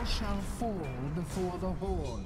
all shall fall before the Horde.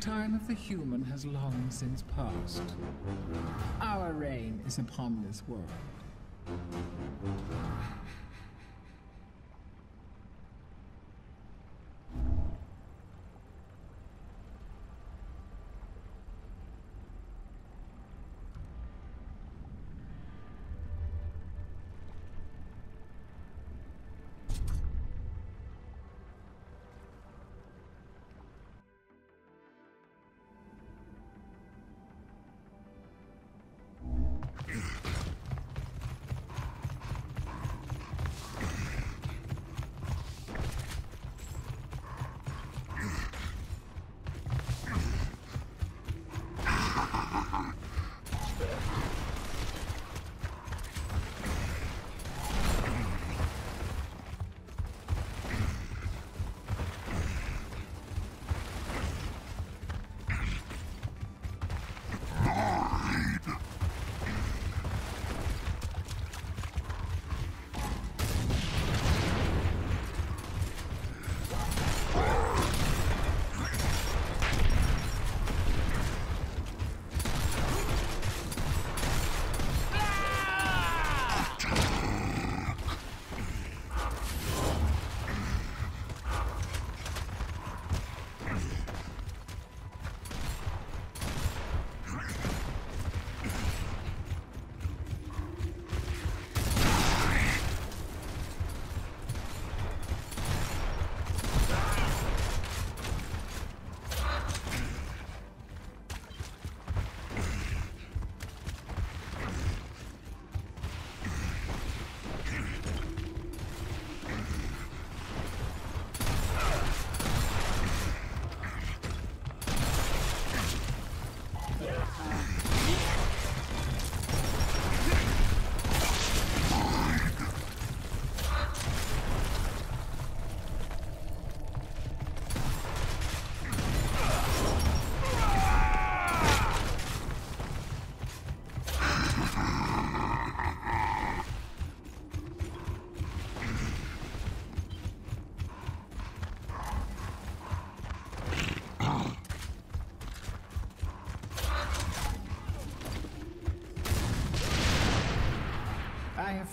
Time of the human has long since passed. Our reign is upon this world.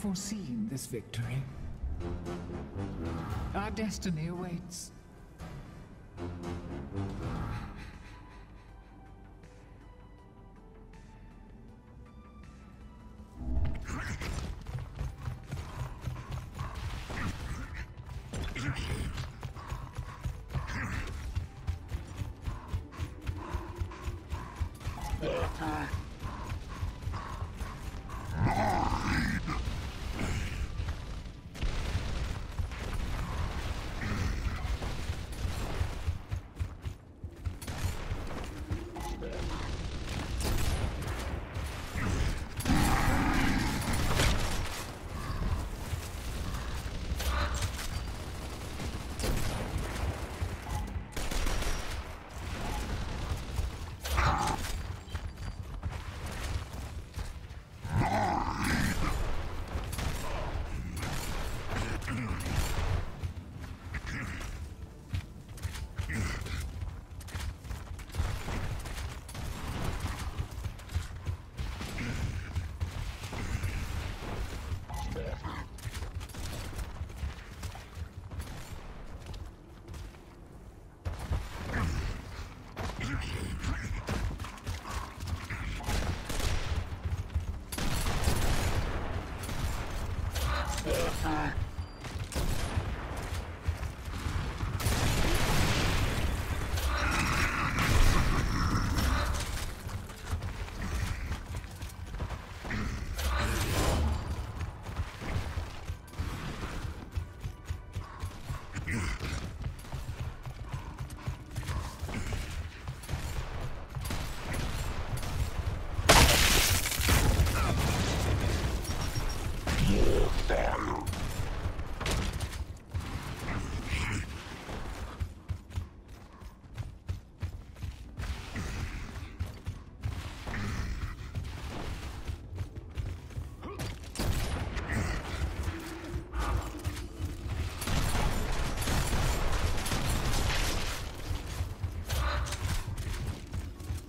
Foreseen this victory. Our destiny awaits.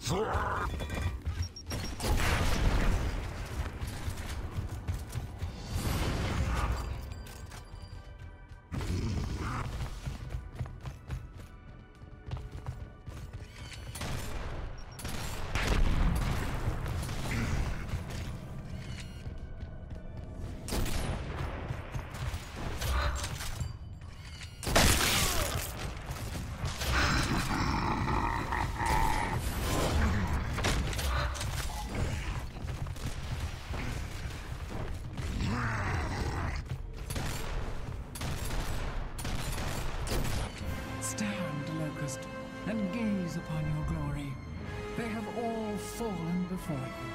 Stand, fallen before you.